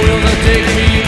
will take me